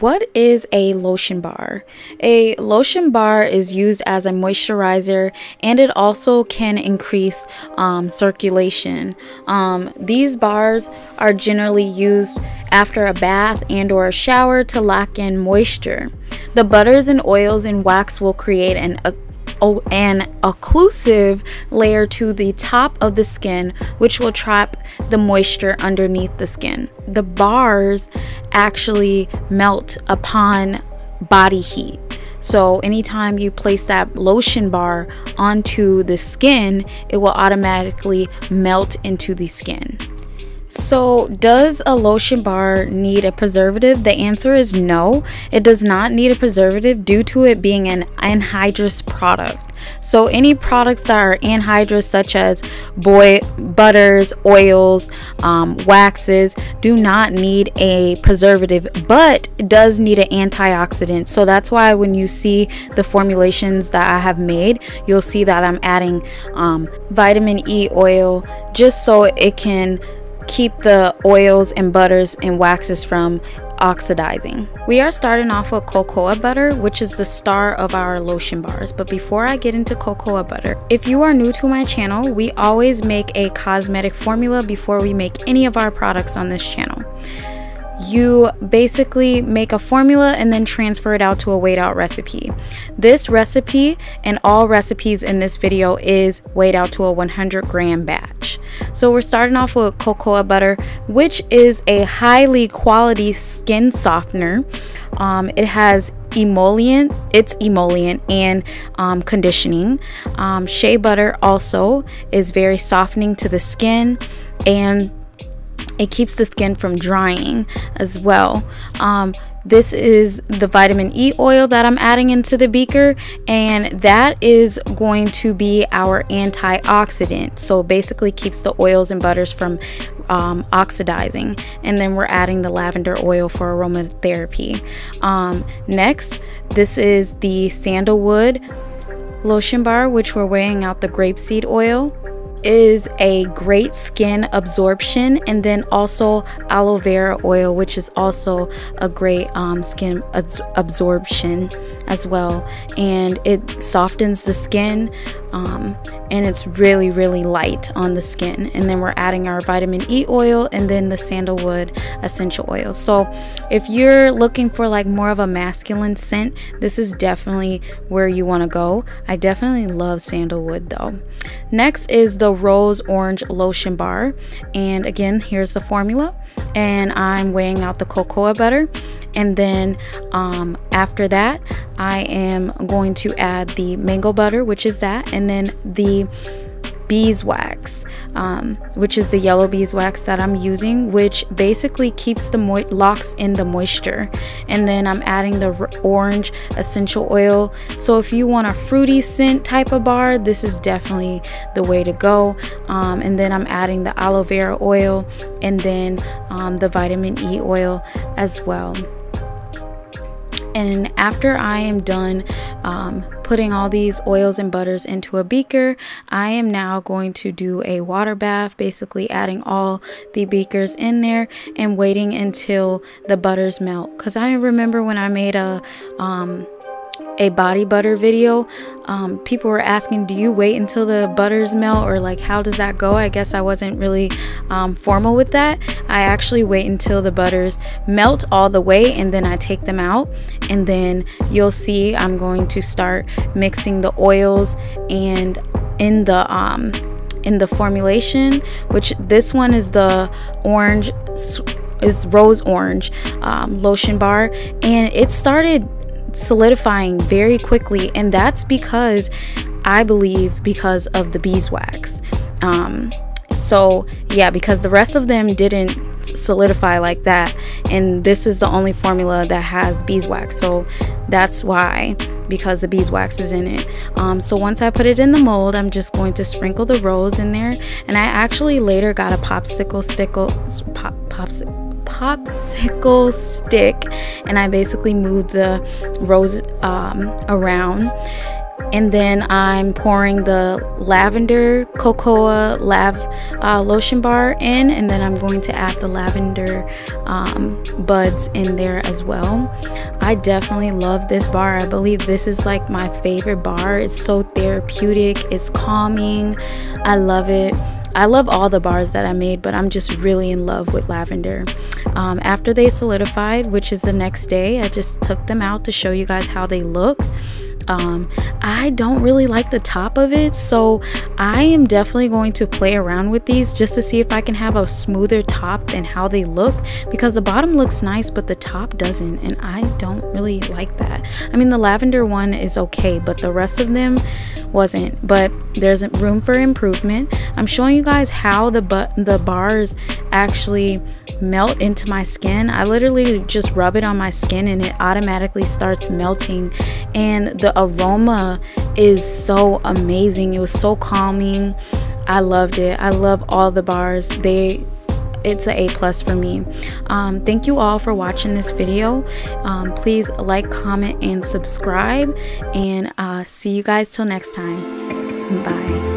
What is a lotion bar? A lotion bar is used as a moisturizer and it also can increase um, circulation. Um, these bars are generally used after a bath and or a shower to lock in moisture. The butters and oils and wax will create an Oh, an occlusive layer to the top of the skin, which will trap the moisture underneath the skin. The bars actually melt upon body heat. So, anytime you place that lotion bar onto the skin, it will automatically melt into the skin. So, does a lotion bar need a preservative? The answer is no. It does not need a preservative due to it being an anhydrous product. So, any products that are anhydrous, such as boy butters, oils, um, waxes, do not need a preservative, but does need an antioxidant. So, that's why when you see the formulations that I have made, you'll see that I'm adding um, vitamin E oil just so it can keep the oils and butters and waxes from oxidizing. We are starting off with cocoa butter, which is the star of our lotion bars. But before I get into cocoa butter, if you are new to my channel, we always make a cosmetic formula before we make any of our products on this channel you basically make a formula and then transfer it out to a weighed out recipe. This recipe and all recipes in this video is weighed out to a 100 gram batch. So we're starting off with cocoa butter, which is a highly quality skin softener. Um, it has emollient it's emollient and um, conditioning um, shea butter also is very softening to the skin and it keeps the skin from drying as well. Um, this is the vitamin E oil that I'm adding into the beaker, and that is going to be our antioxidant. So basically, keeps the oils and butters from um, oxidizing. And then we're adding the lavender oil for aromatherapy. Um, next, this is the sandalwood lotion bar, which we're weighing out the grapeseed oil is a great skin absorption and then also aloe vera oil which is also a great um, skin absorption as well. And it softens the skin um, and it's really really light on the skin. And then we're adding our vitamin E oil and then the sandalwood essential oil. So if you're looking for like more of a masculine scent this is definitely where you want to go. I definitely love sandalwood though. Next is the rose orange lotion bar. And again here's the formula. And I'm weighing out the cocoa butter and then um, after that I am going to add the mango butter which is that and then the beeswax um, which is the yellow beeswax that I'm using which basically keeps the locks in the moisture. And then I'm adding the orange essential oil. So if you want a fruity scent type of bar this is definitely the way to go. Um, and then I'm adding the aloe vera oil and then um, the vitamin E oil as well and after I am done um, putting all these oils and butters into a beaker, I am now going to do a water bath, basically adding all the beakers in there and waiting until the butters melt. Because I remember when I made a um, a body butter video. Um, people were asking do you wait until the butters melt or like how does that go? I guess i wasn't really um, formal with that. I actually wait until the butters melt all the way and then i take them out and then you'll see i'm going to start mixing the oils and in the um in the formulation which this one is the orange is rose orange um, lotion bar and it started solidifying very quickly, and that's because I believe because of the beeswax. Um, so, yeah, because the rest of them didn't solidify like that, and this is the only formula that has beeswax, so that's why because the beeswax is in it. Um, so once I put it in the mold, I'm just going to sprinkle the rose in there, and I actually later got a popsicle stickle pop popsicle popsicle stick. And I basically moved the rose um, around and then I'm pouring the lavender cocoa lav uh, lotion bar in and then I'm going to add the lavender um, buds in there as well. I definitely love this bar. I believe this is like my favorite bar. It's so therapeutic. It's calming. I love it. I love all the bars that I made, but I'm just really in love with lavender. Um, after they solidified, which is the next day, I just took them out to show you guys how they look um, I don't really like the top of it so I am definitely going to play around with these just to see if I can have a smoother top than how they look because the bottom looks nice but the top doesn't and I don't really like that. I mean the lavender one is okay but the rest of them wasn't but there's room for improvement I'm showing you guys how the but the bars actually melt into my skin I literally just rub it on my skin and it automatically starts melting and the aroma is so amazing it was so calming I loved it I love all the bars they it's a A plus for me. Um, thank you all for watching this video. Um, please like, comment, and subscribe. And uh, see you guys till next time. Bye.